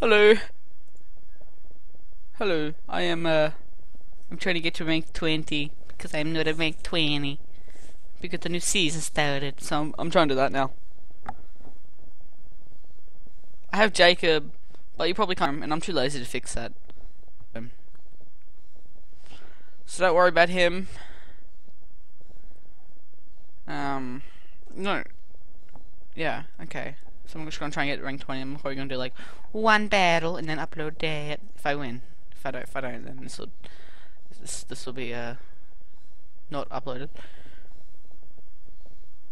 Hello. Hello. I am uh I'm trying to get to rank 20 because I'm not at rank 20 because the new season started. So I'm, I'm trying to do that now. I have Jacob, but you probably can't, and I'm too lazy to fix that. Um, so don't worry about him. Um, no. Yeah, okay. So I'm just gonna try and get rank 20. I'm probably gonna do like one battle and then upload that if I win. If I don't, if I don't, then this will this this will be uh not uploaded.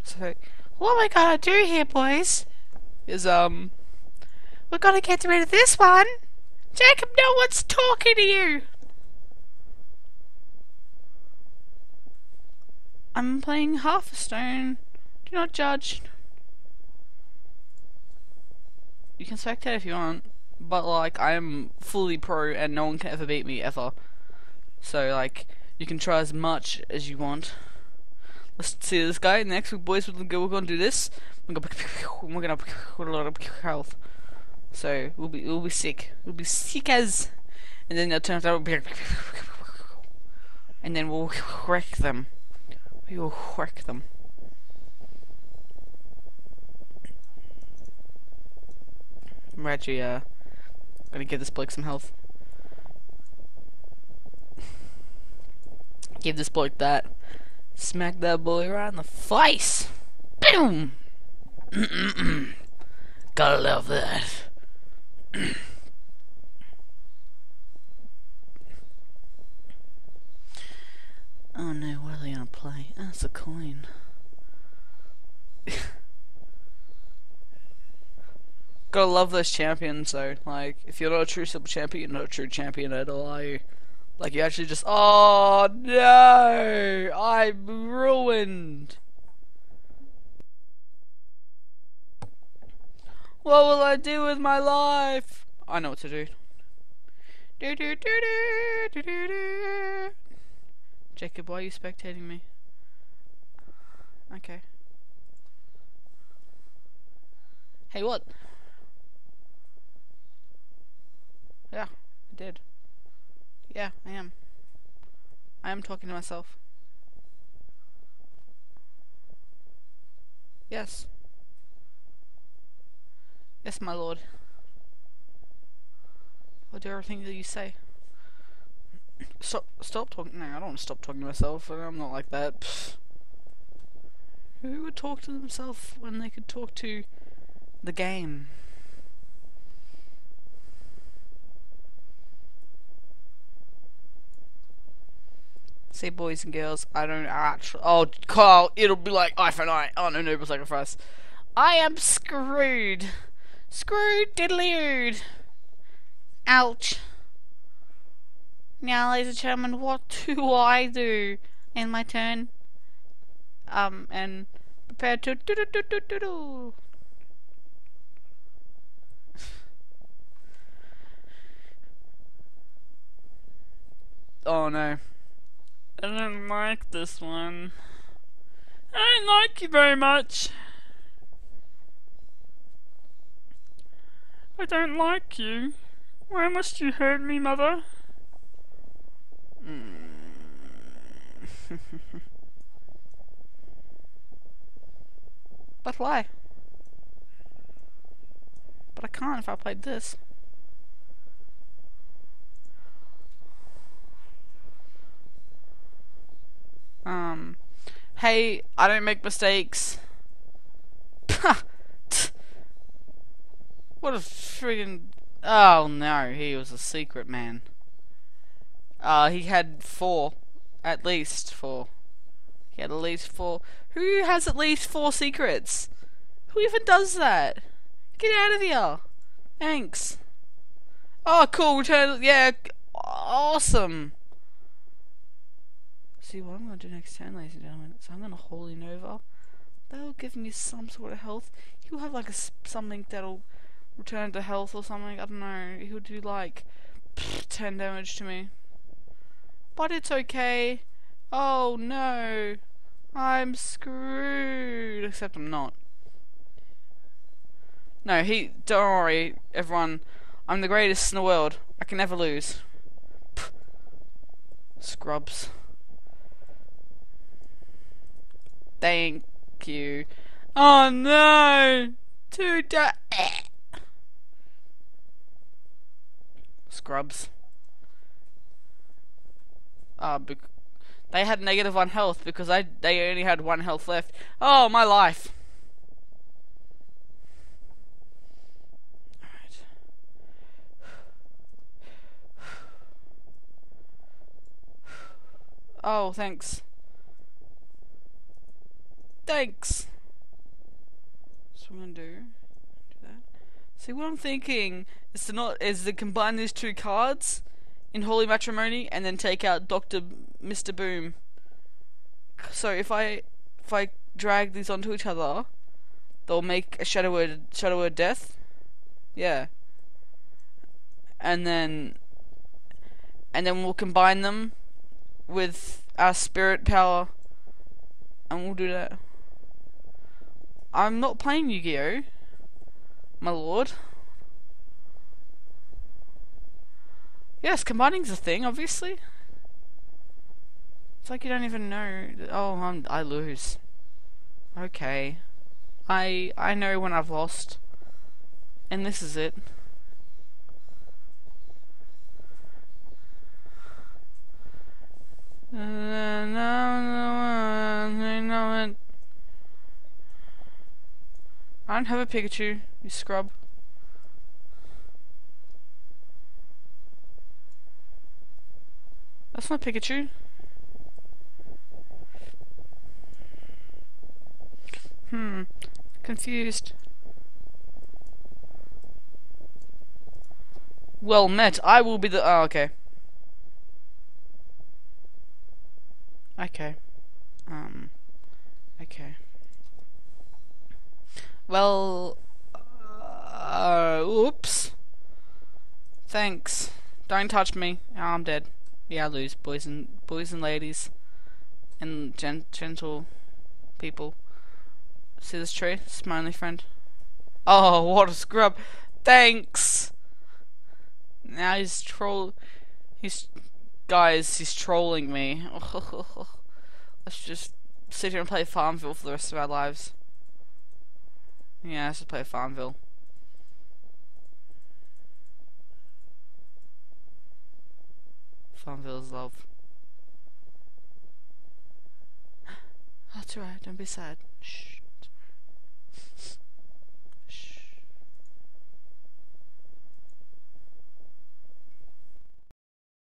So what we gotta do here, boys, is um we gotta get rid of this one. Jacob, no one's talking to you. I'm playing Half a Stone. Do not judge. You can spectate if you want, but like I am fully pro and no one can ever beat me ever. So like you can try as much as you want. Let's see this guy. Next week, boys, we're gonna do this. We're gonna, we're gonna put a lot of health. So we'll be we'll be sick. We'll be sick as, and then they'll turn out, and then we'll wreck them. We will wreck them. I'm actually uh gonna give this bloke some health. Give this bloke that. Smack that boy right in the face. Boom. Gotta love that. oh no, what are they gonna play? It's a coin. Gotta love those champions though. Like, if you're not a true simple champion, you're not a true champion at all, are you? Like, you actually just, oh no! I'm ruined! What will I do with my life? I know what to do. Do do do do do do do. Jacob, why are you spectating me? Okay. Hey, what? Yeah, I did. Yeah, I am. I am talking to myself. Yes. Yes, my lord. I'll do everything that you say. Stop, stop talking. No, I don't want to stop talking to myself. I'm not like that. Pfft. Who would talk to themselves when they could talk to the game? Say boys and girls, I don't actually. Oh, Carl, it'll be like iPhone I. Oh no, noble sacrifice. I am screwed. Screwed diddly Ouch. Now, ladies and gentlemen, what do I do? In my turn. Um, and prepare to do do do do do do. Oh no. I don't like this one. I don't like you very much. I don't like you. Why must you hurt me, mother? But why? But I can't if I played this. Um, hey, I don't make mistakes. what a friggin' Oh no, he was a secret man. Uh, he had four. At least four. He had at least four. Who has at least four secrets? Who even does that? Get out of here. Thanks. Oh, cool. Return. Yeah. Awesome. See what I'm going to do next turn, ladies and gentlemen. So I'm going to Holy Nova. That'll give me some sort of health. He'll have like a something that'll return to health or something. I don't know. He'll do like 10 damage to me. But it's okay. Oh no. I'm screwed. Except I'm not. No, he. Don't worry, everyone. I'm the greatest in the world. I can never lose. Pff. Scrubs. Thank you. Oh no! Two da- Scrubs. Ah, bec- they had negative one health because I they only had one health left. Oh, my life. Oh, thanks. Thanks. So I'm gonna do, do that. See what I'm thinking is to not is to combine these two cards in Holy Matrimony and then take out Doctor Mr. Boom. So if I if I drag these onto each other, they'll make a shadow word shadow word death. Yeah. And then and then we'll combine them with our spirit power and we'll do that. I'm not playing Yu-Gi-Oh! My lord. Yes, combining's a thing, obviously. It's like you don't even know. Oh, I'm, I lose. Okay. I I know when I've lost. And this is it. I don't have a Pikachu, you scrub. That's not Pikachu. Hmm. Confused. Well met. I will be the. Oh, okay. Okay. Um. Okay. Well. Uh, oops. Thanks. Don't touch me. Oh, I'm dead. Yeah, I lose, boys and boys and ladies, and gen gentle people. See this tree? Smiley friend. Oh, what a scrub! Thanks. Now he's troll. He's guys. He's trolling me. Let's just sit here and play Farmville for the rest of our lives. Yeah, let's just play Farmville. Farmville's love. That's right, don't be sad. Shh.